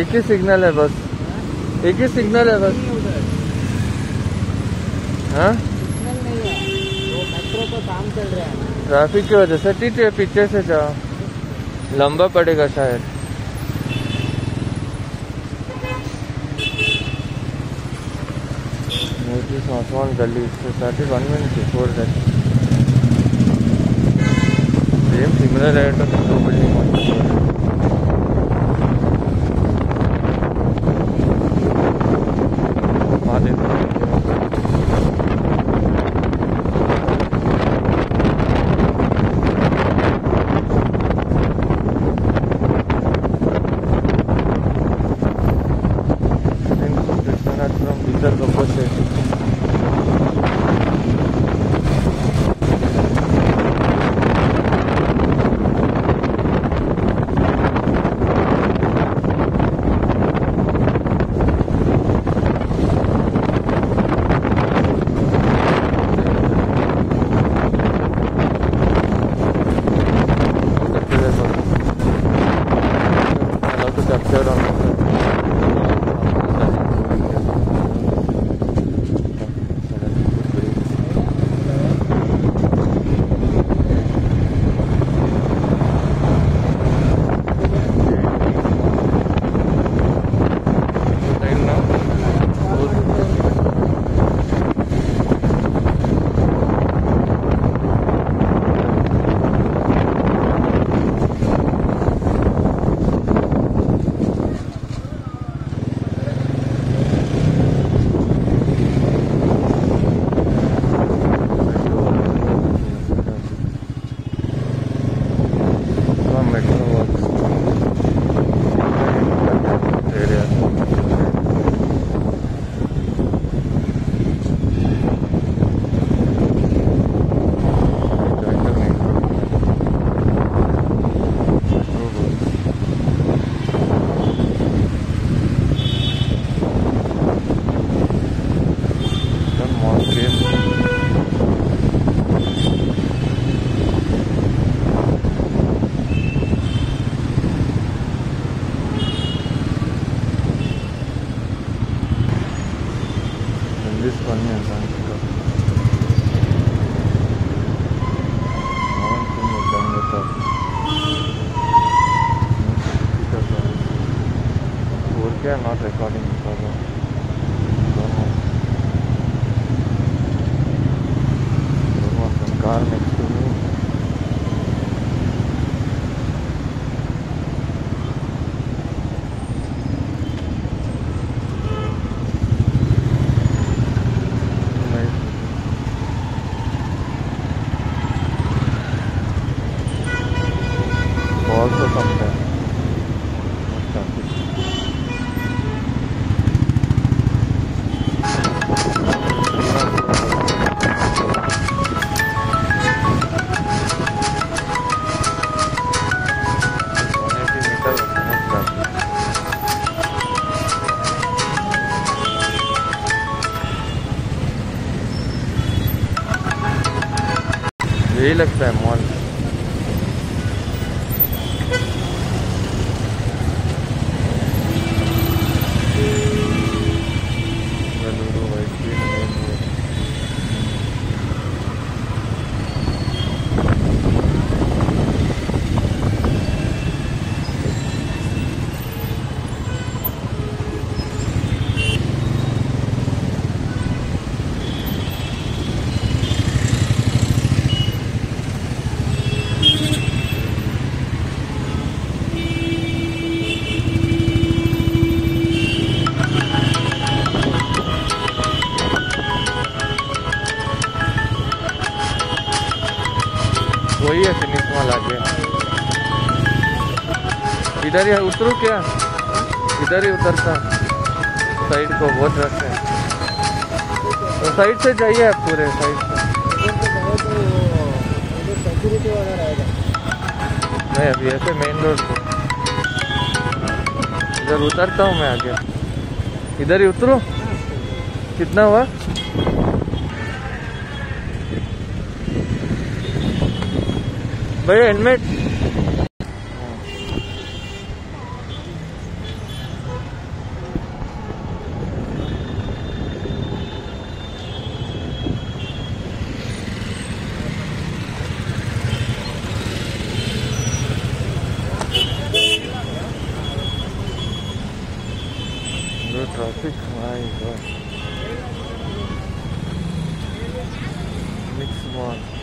एक ही सिग्नल है बस। एक ही सिग्नल है बस। हाँ? सिग्नल है है ट्रैफ़िक की वजह से ठीक है पीछे से जाओ लंबा पड़ेगा शायद। Notice Oswald Gully. So started one minute before that. Same similar layout 观念上一个，然后工作上的一，Also something. यही लगता है मॉल वही है फिनिश मॉल आगे इधर ही उतरू क्या? इधर ही उतरता साइड को बहुत रश है। तो साइड से जाइए आप पूरे, साइड से। नहीं, अभी ऐसे मेन रोड पे। इधर उतरता हूँ मैं आगे। इधर ही उतरू? कितना हुआ? भैया हेलमेट ट्रैफ़िक हमारे मिक्स वन